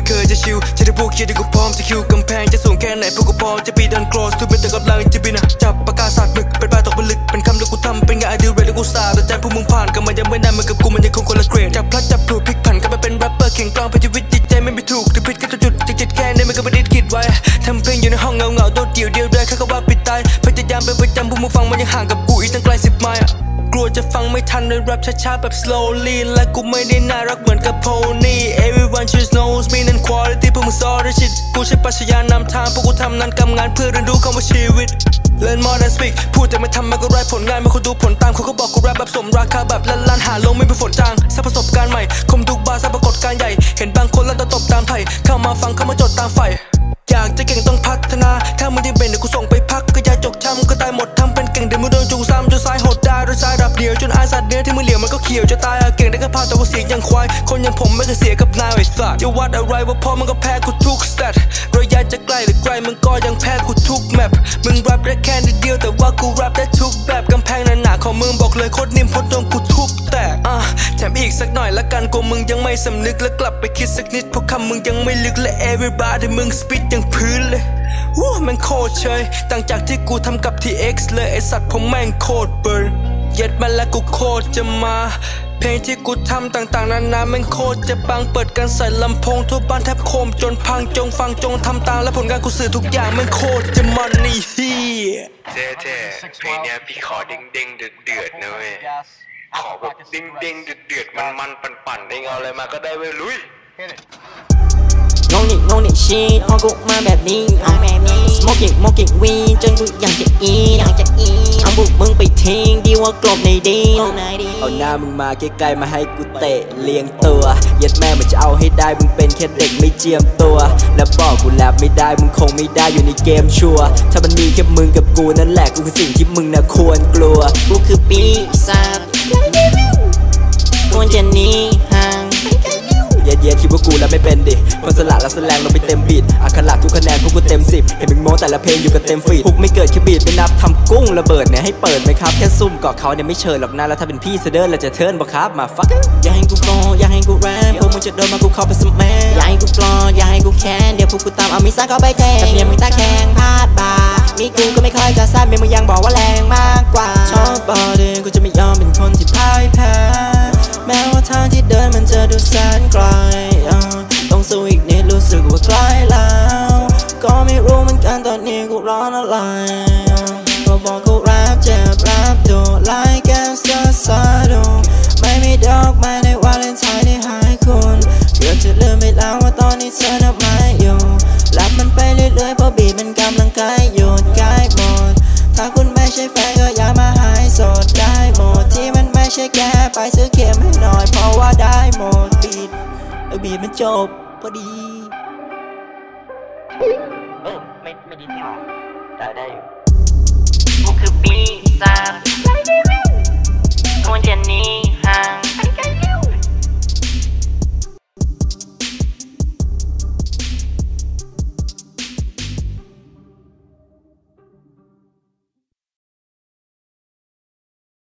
ไม่เคยจะชิวจะได้พวกเคียที่กูพร้อมจะคิวกำแพงจะสูงแค่ไหนพวกกูพร้อมจะปีดันโครสทุกเป็นแต่กำลังจะบินอะจับปากกาศาสตร์มึกเป็นปลาตกผลึกเป็นคำแล้วกูทำเป็นงานอดิเรกแล้วกูสาบแต่ใจพวกมึงผ่านกันมันยังไม่ได้เหมือนกับกูมันยังคงคนละเกรดจับพลัดจับพลูพลิกผันกันมาเป็นแรปเปอร์เข่งกลางไปชีวิตจิตใจไม่มีถูกหรือผิดก็จะหยุดจะจิตแค่นี้มันก็ไม่ได้คิดไว้ทำเพลงอยู่ในห้องเงาเงาๆโดดเดี่ยวเดียวเดียวแค่ก็ว่าปิดตายพยายามเป็นประจำพวกมึงฟังมันยังห่างกับกูอีกตั้งไกลสิบไมล์กลัวจะฟังไม่ทันเลยแรปช้าๆแบบ slowly และกูไม่ได้น่ารักเหมือนกับโพนี่ quality พวกมึง sorry shit กูใช้ปัชญานำทางพวกกูทำนั้นกำงานเพื่อเรียนรู้คำว่าชีวิต Learn more than speak พูดแต่ไม่ทำมันก็ไร้ผลงานไม่คนดูผลตามเขาก็บอกกูแรปแบบสมราคาแบบล้านล้านหาลงไม่เป็นฝนจางสร้างประสบการณ์ใหม่คมทุกบาร์สร้างปรากฏการณ์ใหญ่ เห็นบางคนแล้วตะตบตามไทยเข้ามาฟังเข้ามาจดตามไฟอยากจะเก่งต้องพัฒนาถ้ามึงยั ขียวจะตายอะเก่งได้แค่พาแต่ว่าเสียงยังควาย คนอย่างผมไม่เคยเสียกับนายไอ้สัตว์อย่าวัดอะไรว่าพ่อมันก็แพ้กูทุกสเตตระยะจะใกล้หรือไกลมึงก็ยังแพ้กูทุกแมปมึงแรปได้แค่นิดเดียวแต่ว่ากูแรปได้ทุกแบบกำแพงหนาๆของมึงบอกเลยโคตรนิ่มพราะโดนกูทุบแตกอะแถมอีกสักหน่อยละกันกูมึงยังไม่สำนึกแล้วกลับไปคิดสักนิดเพราะคำมึงยังไม่ลึกและ everybody มึงสปิดยังพื้นเลยวู้แม่งโคตรเชยต่างจากที่กูทำกับ TX เลยไอสัตว์ผมแม่งโคตรเบิร์น ย็ดมาแล้วกูโคตรจะมา เพลงที่กูทำต่างๆนานาแม่งโคตรจะปังเปิดกันใส่ลำโพงทั่วบ้านแทบโคมจนพังจงฟังจงทำตามและผลงานกูสื่อทุกอย่างแม่งโคตรจะมันนี่เฮียเจ๊เจ๊เพลงเนี้ยพี่ขอเด้งเด้งเดือดเดือดนะเว้ยขอแบบเด้งเด้งเดือดเดือดมันมันปั่นปั่นเองเอาอะไรมาก็ได้เว้ยลุยงงนี่งงนี่ชีตพอกูมาแบบนี้เอาแบบนี้ smoking smoking weed จนกูอยากจะอีอยากจะอี ทิ้งดีว่ากลบในดีเอาหน้ามึงมาใกล้ๆมาให้กูเตะเลียงตัวยัดแม่มันจะเอาให้ได้มึงเป็นแค่เด็กไม่เจียมตัว แล้วบอกกูแลบไม่ได้มึงคงไม่ได้อยู่ในเกมชัวถ้ามันมีแค่มึงกับกูนั่นแหละกูคือสิ่งที่มึงน่ะควรกลัวกูคือปีศาจควรจะหนี ย็ดเย็ดคิดว่ากูแล้วไม่เป็นดิคนสละและแสลงลงไปเต็มบีดอักขระทุกคะแนนพวกกูเต็มสิบเห็นมึงโม้แต่ละเพลงอยู่กับเต็มฟีดพุกไม่เกิดแค่บีดไม่นับทำกุ้งระเบิดเนี่ยให้เปิดไหมครับแค่ซุ่มเกาะเขาเนี่ยไม่เชิญหรอกนะแล้วถ้าเป็นพี่เสเดิร์นเราจะเทิร์นบ่ครับมาฟักอย่าให้กูโกรธอย่าให้กูแรปพวกมึงจะโดนมากูเข้าไปสมัยอย่าให้กูกรอดอย่าให้กูแค้นเดี๋ยวพวกกูตามเอามีซ่าเข้าไปแทงแต่เมียมึงตาแข็งพลาดบามีกูก็ไม่ค่อยจะทราบเมียมึงยังบอกว่าแรงมากกว่าชอบบอดีกูจะไม่ยอมเป็นคนที่พ่ายแพ้ แสนไกล ต้องสู้อีกนิดรู้สึกว่าใกล้แล้ว ก็ไม่รู้เหมือนกันตอนนี้กูร้อนอะไร ก็บอกกูแรปเจ็บแรปโดดไล่แกสเซอร์ซาโดไม่มีดอกไม้ในวาเลนไทน์ที่หายคุณเกือบจะลืมไปแล้วว่าตอนนี้เธอนับไม้อยู่รับมันไปเรื่อยๆเพราะบีบมันกำลังใกล้หยุดใกล้หมด ถ้าคุณไม่ใช่แฟนก็อย่ามาหายสดได้หมดที่มันไม่ใช่แกไปซื้อเข็มให้หน่อยเพราะว่าได้หมด บีดเออบีมันจบพอดีเออไม่ไม่ดีพอได้ได้อยู่กูคือบีสาร